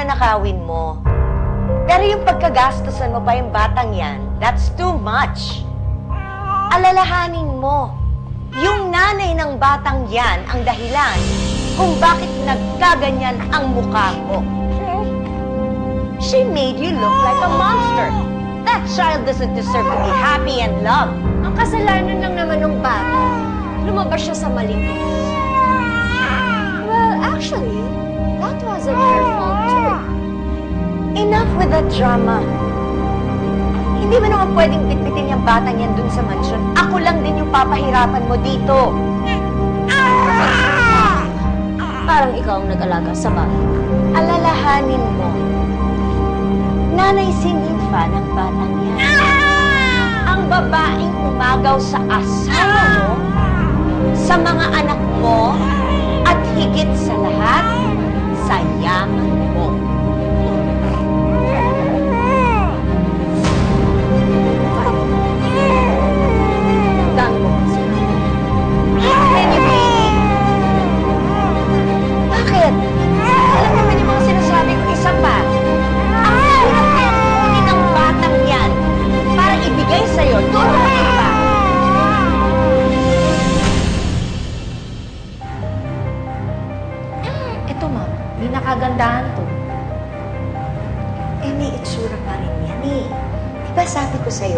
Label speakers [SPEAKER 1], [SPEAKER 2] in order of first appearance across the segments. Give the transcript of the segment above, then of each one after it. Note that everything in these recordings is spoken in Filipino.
[SPEAKER 1] na nakawin mo. Pero yung pagkagastosan mo pa yung batang yan, that's too much. Alalahanin mo, yung nanay ng batang yan ang dahilan kung bakit nagkaganyan ang mukha mo. She made you look like a monster. That child doesn't deserve to be happy and loved. Ang kasalanan lang naman ng bata, lumabas siya sa maling
[SPEAKER 2] Well, actually, that wasn't her fault.
[SPEAKER 1] Enough with the drama. Hindi mo naman pwedeng bitbitin yung batang yan dun sa mansyon. Ako lang din yung papahirapan mo dito.
[SPEAKER 2] Parang ikaw ang nag-alaga sa bahay.
[SPEAKER 1] Alalahanin mo. Nanay si Ninfa ng batang yan. Ang babaeng umagaw sa asawa mo, sa mga anak mo, at higit sa lahat,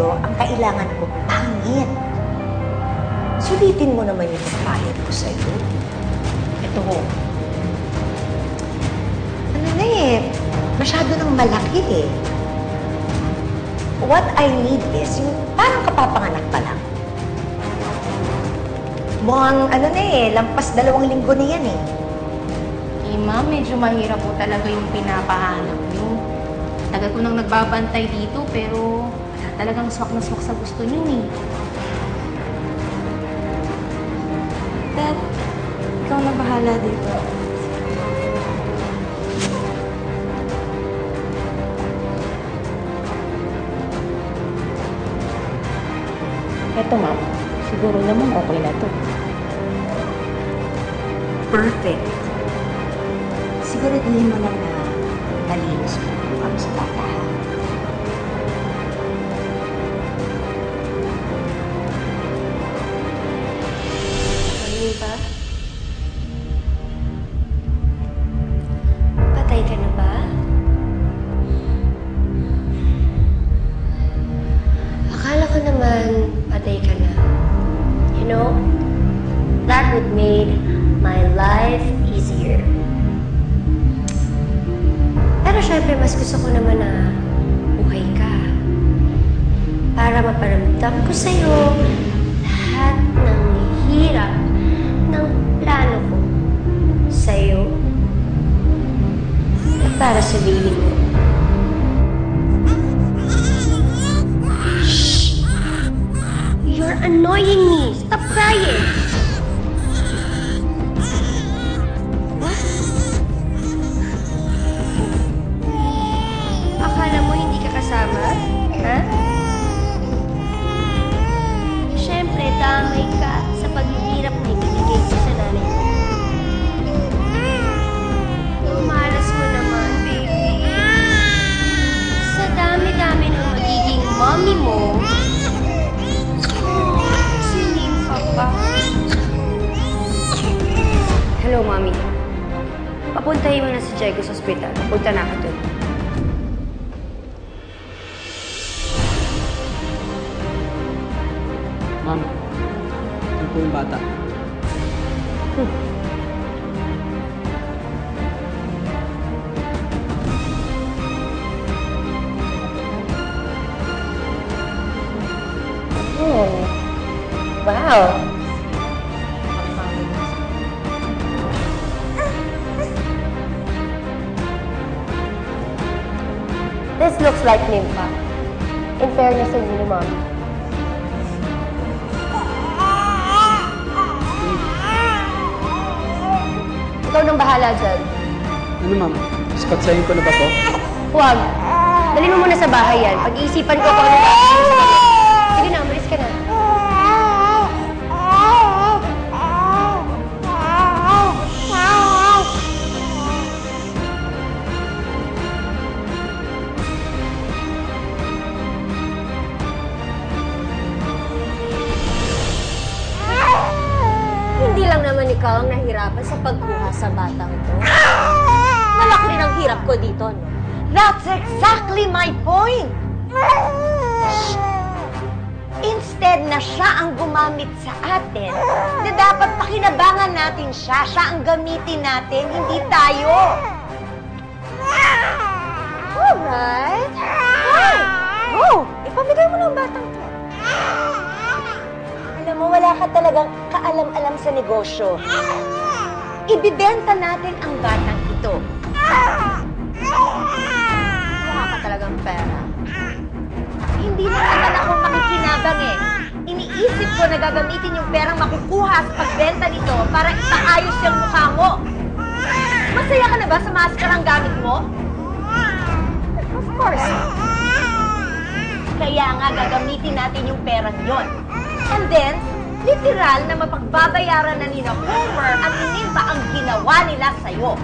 [SPEAKER 1] sa'yo, ang kailangan ko, pangit. Sulitin mo naman yung pagpayad ko sa'yo.
[SPEAKER 2] Ito ho.
[SPEAKER 1] Ano na eh, masyado nang malaki eh. What I need is, yung parang kapapanganak pa lang. Mukhang ano na eh, lampas dalawang linggo na yan eh.
[SPEAKER 3] Eh, ma'am, medyo mahirap po talaga yung pinapahanap niyo. Tagal ko nang nagbabantay dito, pero talagang swak na swak sa gusto niyo eh.
[SPEAKER 2] Dad, ikaw na bahala dito.
[SPEAKER 3] Eto, ma'am. Siguro naman okay na to.
[SPEAKER 1] Perfect. Siguraduhin mo lang na malinis mo mo sa bata.
[SPEAKER 2] Ko naman patay ka na. You know, that would made my life easier. Pero syempre, mas gusto ko naman na buhay ka. Para maparamdam ko sa'yo lahat ng hirap ng plano ko sa'yo at para sa baby mo. Annoying me! Stop crying!
[SPEAKER 4] Papuntahin mo na si Diego sa ospital. Punta na ako dun.
[SPEAKER 5] Ma'am, ito po yung bata.
[SPEAKER 1] Oh. Wow.
[SPEAKER 2] This looks like Nympha. In fairness sa inyo Mommy. Ikaw nang bahala dyan.
[SPEAKER 5] Ano ma'am? Spatsahin ko na ba to?
[SPEAKER 2] Huwag. Dali mo muna sa bahay yan. Pag-iisipan ko kung ano gagawin ikaw ang nahirapan sa pagkuha sa batang to. Malaki rin ang hirap ko dito, no?
[SPEAKER 1] That's exactly my point! Instead na siya ang gumamit sa atin, na dapat pakinabangan natin siya, siya ang gamitin natin, hindi tayo.
[SPEAKER 2] Alright. Fine. Go! Ipamigay mo na ang batang to.
[SPEAKER 1] Alam mo, wala ka talagang kaalam-alam sa negosyo. Ibibenta natin ang batang ito.
[SPEAKER 2] Wala ka talagang pera.
[SPEAKER 1] Hindi na naman ako makikinabang eh. Iniisip ko na gagamitin yung perang makukuha sa pagbenta nito para ipaayos yung mukha mo. Masaya ka na ba sa maskarang gamit mo?
[SPEAKER 2] Of course.
[SPEAKER 1] Kaya nga gagamitin natin yung perang yon. And then, literal na mapagbabayaran na ni na Homer at Inimba ang ginawa nila sa'yo.